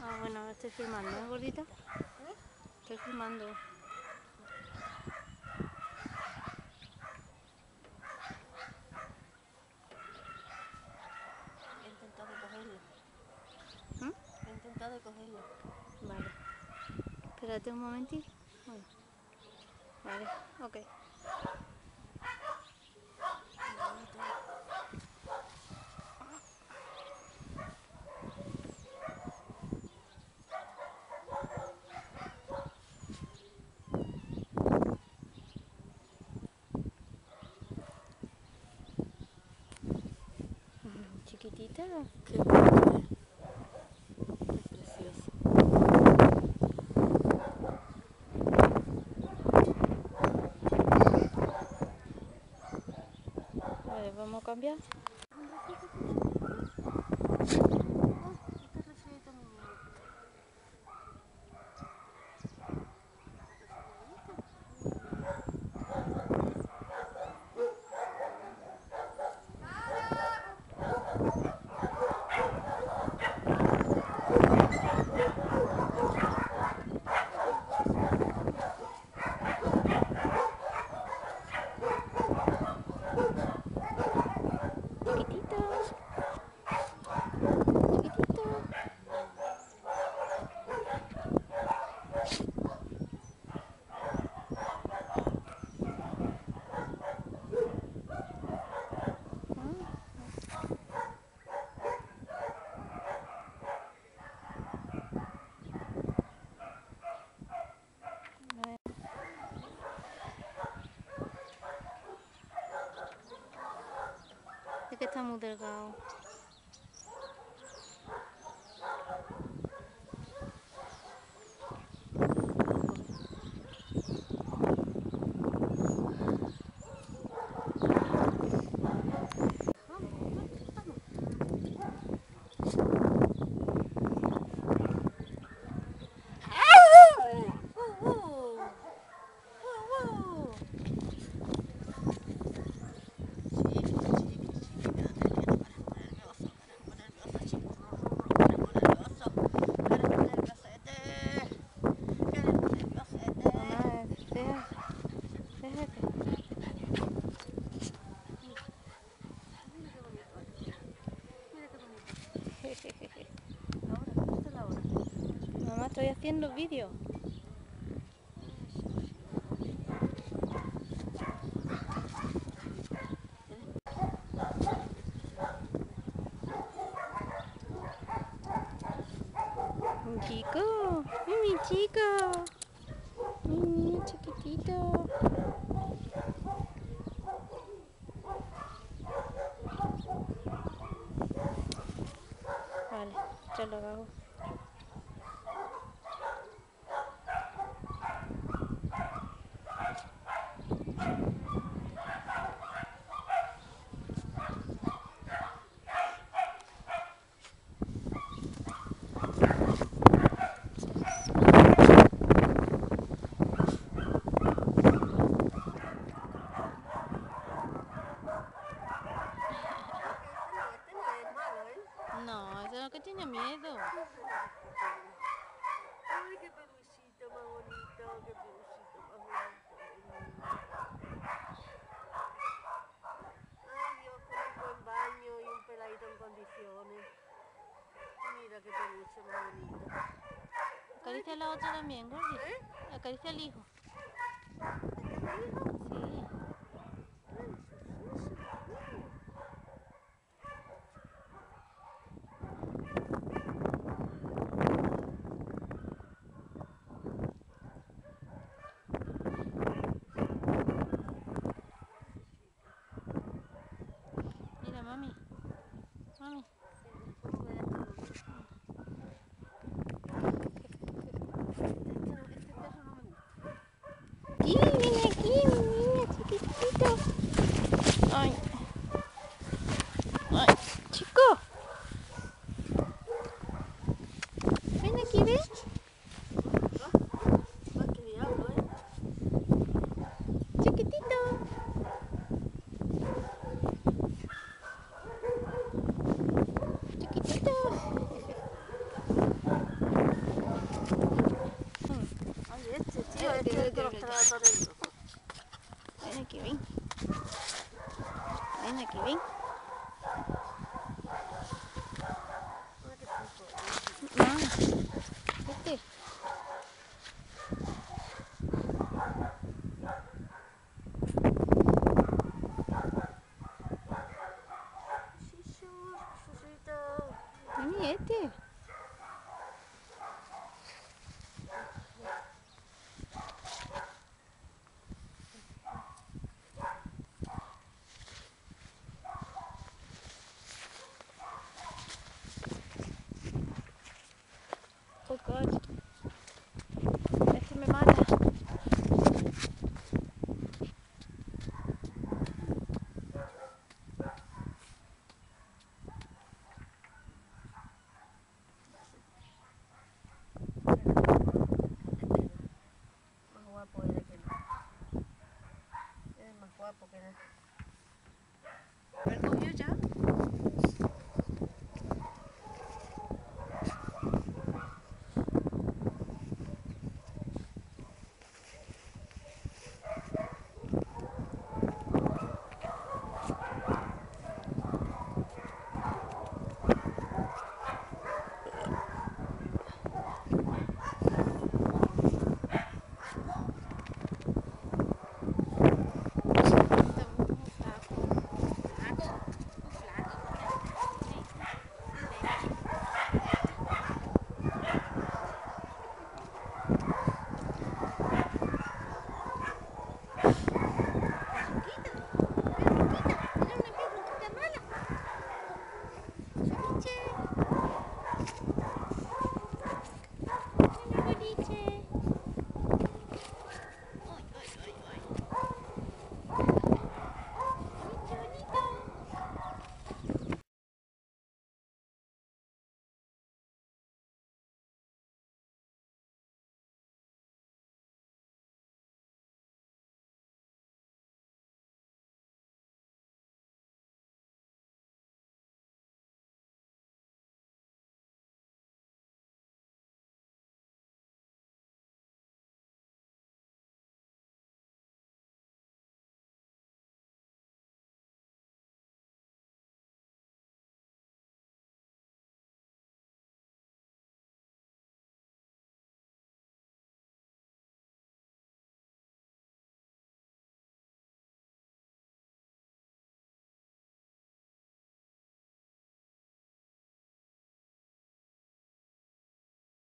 Ah, bueno, estoy filmando, ¿eh, gordita? ¿Eh? Estoy filmando. He intentado cogerlo. ¿Mm? He intentado cogerlo. Vale. Espérate un momentito. Bueno. Vale, ok. ¿Eh? Qué precioso. Vale, vamos a cambiar. Está muito legal. Mamá, estoy haciendo vídeo. Mi chico, ¡Ay, mi chico, mi chiquitito. Vale, ya lo hago. Ay, qué pelucito más bonito, qué pelucito más bonito. Ay, Dios, con un buen baño y un peladito en condiciones. Mira qué peluche más bonito. Acaricia la otra también, Gordy. ¿Eh? Acaricia al hijo. Нет, ты.